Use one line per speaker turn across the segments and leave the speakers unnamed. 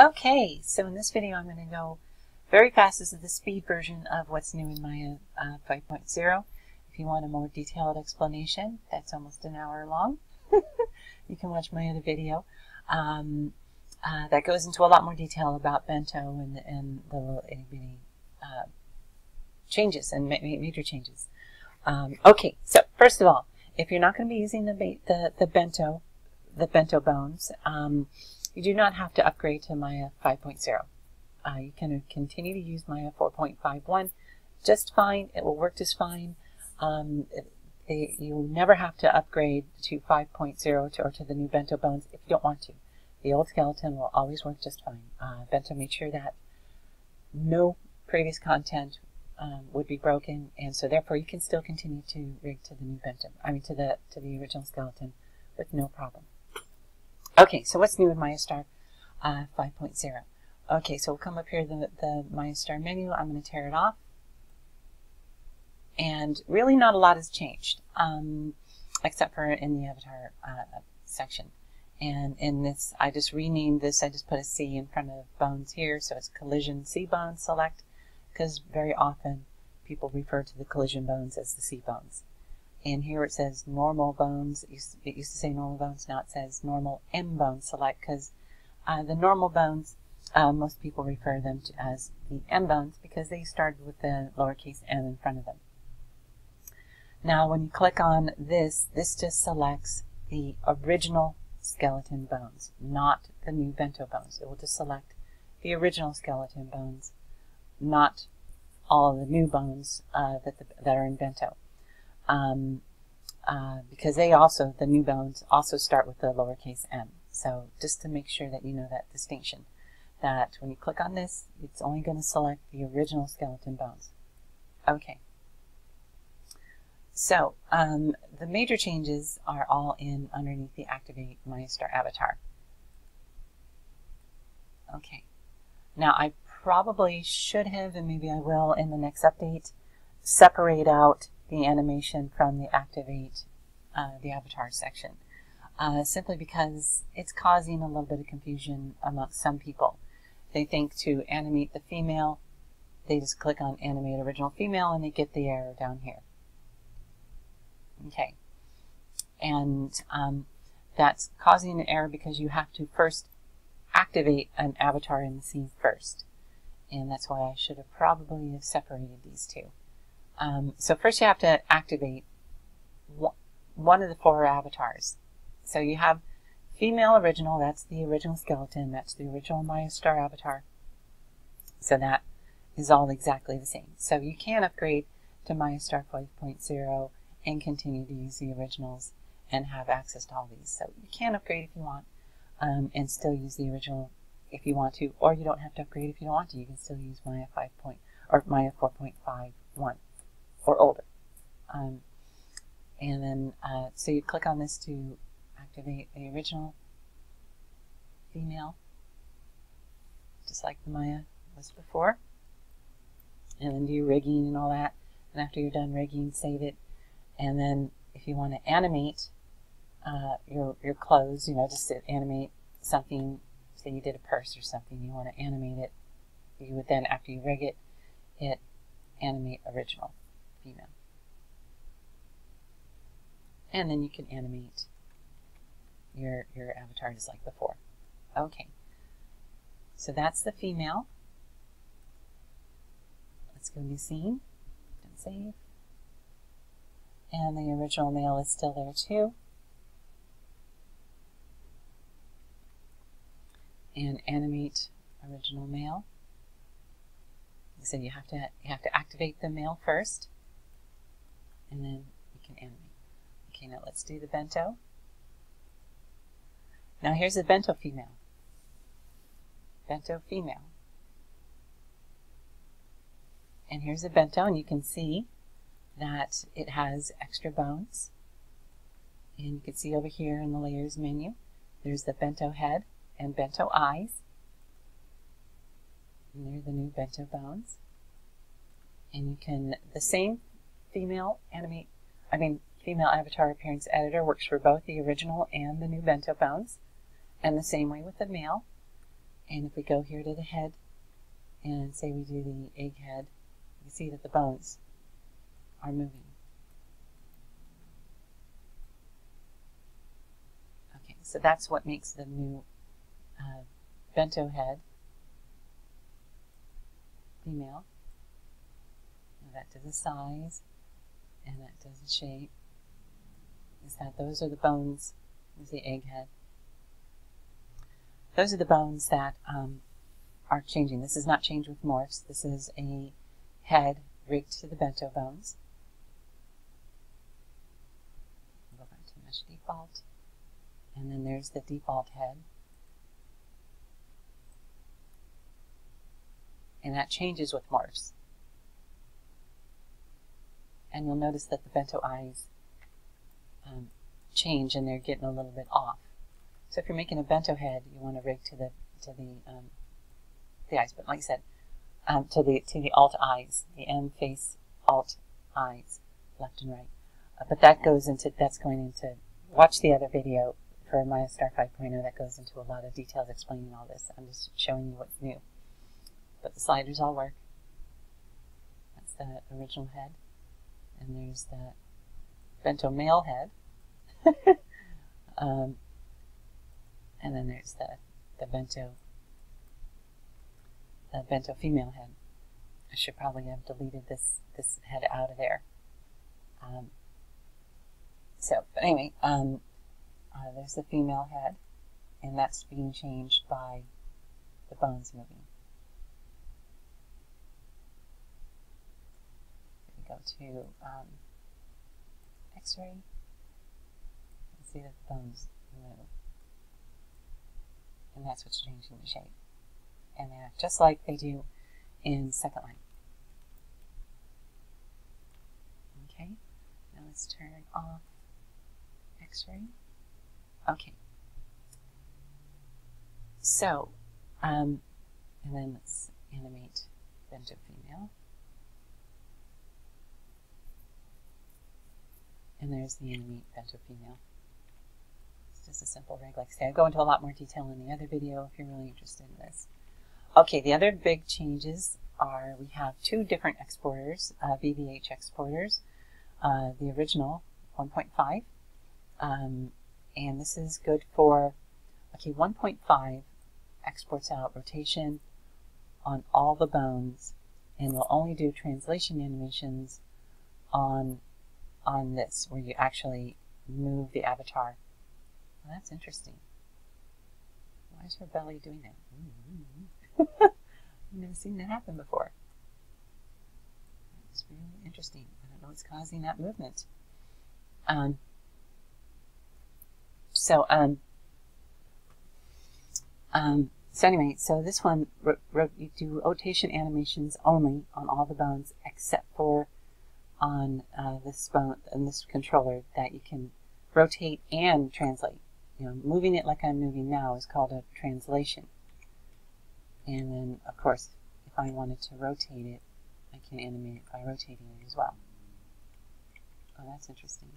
Okay, so in this video I'm going to go very fast. This is the speed version of what's new in Maya uh, 5.0. If you want a more detailed explanation, that's almost an hour long. you can watch my other video. Um, uh, that goes into a lot more detail about Bento and, and the little itty bitty uh, changes and ma major changes. Um, okay, so first of all, if you're not going to be using the, the, the Bento, the Bento bones, um, you do not have to upgrade to Maya 5.0. Uh, you can continue to use Maya 4.51 just fine. It will work just fine. Um, they, you never have to upgrade to 5.0 to, or to the new bento bones if you don't want to. The old skeleton will always work just fine. Uh, bento made sure that no previous content um, would be broken, and so therefore you can still continue to rig to the new bento. I mean to the to the original skeleton with no problem. Okay, so what's new in MayaStar uh, 5.0? Okay, so we'll come up here to the, the MayaStar menu. I'm going to tear it off. And really not a lot has changed, um, except for in the avatar uh, section. And in this, I just renamed this, I just put a C in front of bones here, so it's collision C bone select, because very often people refer to the collision bones as the C bones. And here it says normal bones. It used, it used to say normal bones. Now it says normal M bone select because uh, the normal bones, uh, most people refer them to as the M bones because they started with the lowercase m in front of them. Now when you click on this, this just selects the original skeleton bones, not the new bento bones. It will just select the original skeleton bones, not all of the new bones uh, that, the, that are in bento um, uh, because they also, the new bones, also start with the lowercase m. So just to make sure that you know that distinction, that when you click on this, it's only going to select the original skeleton bones. Okay. So um, the major changes are all in underneath the Activate MayaStar avatar. Okay. Now I probably should have, and maybe I will in the next update, separate out the animation from the Activate uh, the Avatar section, uh, simply because it's causing a little bit of confusion amongst some people. They think to animate the female, they just click on Animate Original Female and they get the error down here. Okay. And um, that's causing an error because you have to first activate an avatar in the scene first. And that's why I should have probably separated these two. Um, so first you have to activate one of the four avatars. So you have female original, that's the original skeleton, that's the original Maya Star avatar. So that is all exactly the same. So you can upgrade to Maya Star 5.0 and continue to use the originals and have access to all these. So you can upgrade if you want um, and still use the original if you want to, or you don't have to upgrade if you don't want to. You can still use Maya 5. Point, or Maya 4.51 or older. Um, and then, uh, so you click on this to activate the original female, just like the Maya was before. And then do your rigging and all that. And after you're done rigging, save it. And then if you want to animate uh, your, your clothes, you know, just to animate something, say you did a purse or something, you want to animate it, you would then, after you rig it, hit animate original female. And then you can animate your, your avatar just like before. Okay. So that's the female. Let's go new scene and save. And the original male is still there too. And animate original male. Said you have to you have to activate the male first and then we can animate. Okay, now let's do the bento. Now here's the bento female. Bento female. And here's a bento, and you can see that it has extra bones. And you can see over here in the layers menu, there's the bento head and bento eyes. And there are the new bento bones. And you can, the same female animate, I mean, female avatar appearance editor works for both the original and the new bento bones, and the same way with the male. And if we go here to the head and say we do the egg head, you see that the bones are moving. Okay, so that's what makes the new uh, bento head female. Now that does the size and that does the shape. Is that those are the bones, is the egg head. Those are the bones that um, are changing. This is not changed with morphs. This is a head rigged to the bento bones. Go back to mesh default. And then there's the default head. And that changes with morphs. And you'll notice that the bento eyes um, change and they're getting a little bit off. So if you're making a bento head, you want to rig to the to the um, the eyes. But like I said, um, to the to the alt eyes, the M face alt eyes, left and right. Uh, but that goes into that's going into watch the other video for Maya Star 5.0 that goes into a lot of details explaining all this. I'm just showing you what's new. But the sliders all work. That's the original head. And there's the bento male head. um, and then there's the, the bento, the bento female head. I should probably have deleted this, this head out of there. Um, so, but anyway, um, uh, there's the female head, and that's being changed by the bones moving. We go to um, X-ray. See that the bones move and that's what's changing the shape. And they act just like they do in Second Life. Okay, now let's turn off X-ray. Okay. So, um, and then let's animate bento female. And there's the bento female just a simple rig like I say. I go into a lot more detail in the other video if you're really interested in this. Okay, the other big changes are we have two different exporters, uh, exporters. Uh, the original 1.5, um, and this is good for, okay, 1.5 exports out rotation on all the bones and will only do translation animations on on this where you actually move the avatar well, that's interesting. Why is her belly doing that? I've never seen that happen before. It's really interesting. I don't know what's causing that movement. Um, so, um, um, so anyway, so this one, you do rotation animations only on all the bones except for on uh, this bone and this controller that you can rotate and translate. You know, moving it like I'm moving now is called a translation. And then, of course, if I wanted to rotate it, I can animate it by rotating it as well. Oh, that's interesting.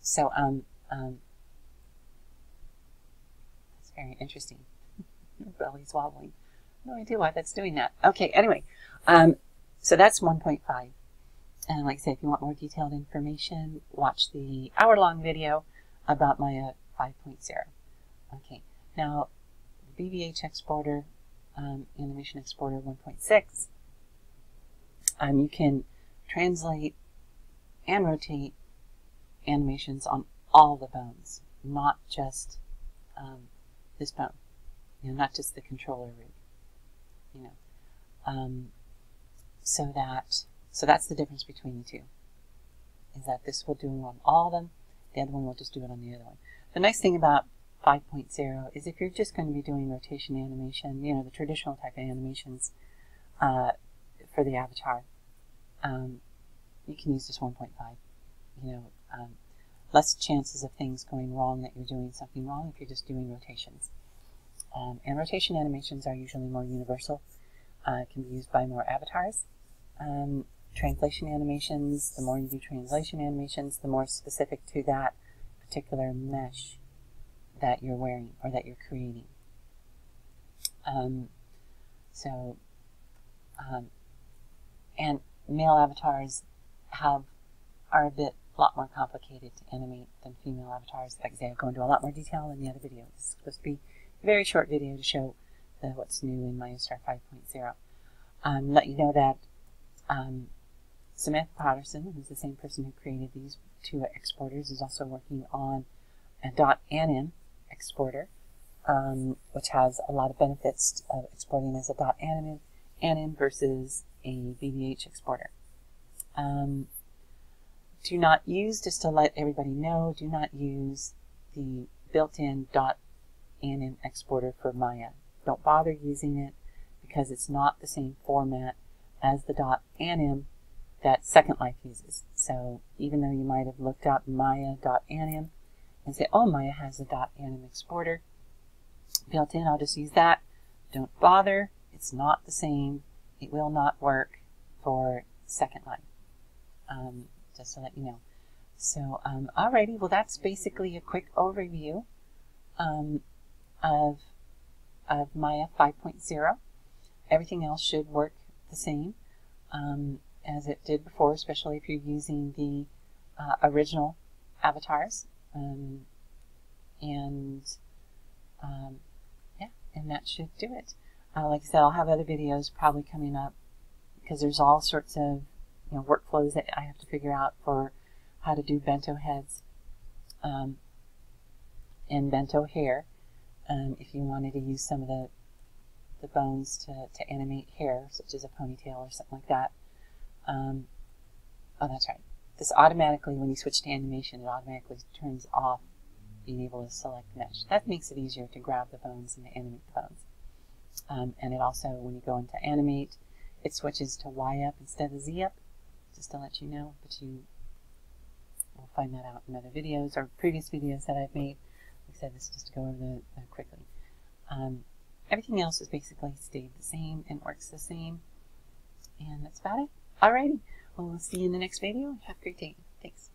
So, um, um, that's very interesting. belly's wobbling. No idea why that's doing that. Okay, anyway, um, so that's 1.5. And like I said, if you want more detailed information, watch the hour-long video about Maya 5.0. Okay, now BVH Exporter, um, Animation Exporter 1.6, um, you can translate and rotate animations on all the bones, not just um, this bone, you know, not just the controller rig, you know, um, so that so that's the difference between the two. Is that this will do it on all of them, the other one will just do it on the other one. The nice thing about 5.0 is if you're just going to be doing rotation animation, you know, the traditional type of animations uh, for the avatar, um, you can use this 1.5. You know, um, less chances of things going wrong that you're doing something wrong if you're just doing rotations. Um, and rotation animations are usually more universal, uh, can be used by more avatars. Um, translation animations, the more you do translation animations, the more specific to that particular mesh that you're wearing or that you're creating. Um, so, um, and male avatars have are a bit lot more complicated to animate than female avatars. Like I say, I go into a lot more detail in the other video. This is supposed to be very short video to show the, what's new in MayaStar 5.0. Um, let you know that um, Samantha Patterson, who's the same person who created these two exporters, is also working on a .anim exporter, um, which has a lot of benefits of exporting as a .anim, anim versus a BVH exporter. Um, do not use, just to let everybody know, do not use the built-in .anim exporter for Maya. Don't bother using it because it's not the same format as the .anim that Second Life uses. So even though you might have looked up Maya.anim and say, oh, Maya has a .anim exporter built in, I'll just use that. Don't bother. It's not the same. It will not work for Second Life. Um, just to let you know. So, um, alrighty, well, that's basically a quick overview um, of, of Maya 5.0. Everything else should work the same um, as it did before, especially if you're using the uh, original avatars. Um, and um, yeah, and that should do it. Uh, like I said, I'll have other videos probably coming up because there's all sorts of you know workflows that I have to figure out for how to do bento heads um, and bento hair. Um, if you wanted to use some of the the bones to, to animate hair, such as a ponytail or something like that. Um, oh, that's right. This automatically, when you switch to animation, it automatically turns off being able to select mesh. That makes it easier to grab the bones and to animate the bones. Um, and it also, when you go into animate, it switches to Y up instead of Z up, just to let you know. But you will find that out in other videos or previous videos that I've made. Said, this just to go over the uh, quickly. Um, Everything else has basically stayed the same and works the same. And that's about it. Alrighty. Well, we'll see you in the next video. Have a great day. Thanks.